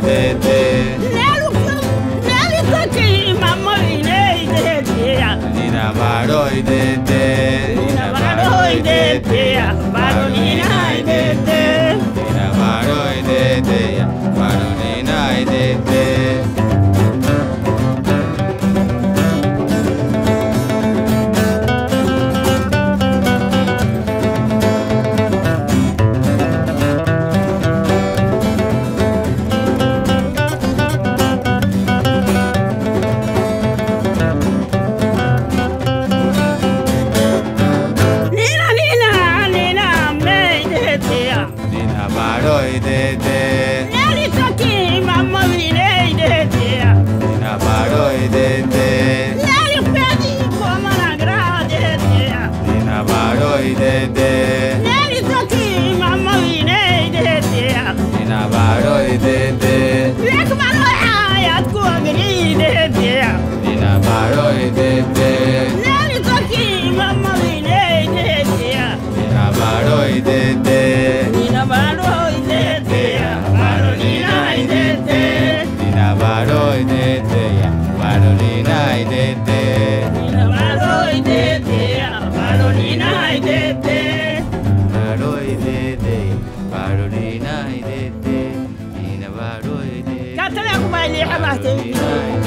Baro ina idete Ina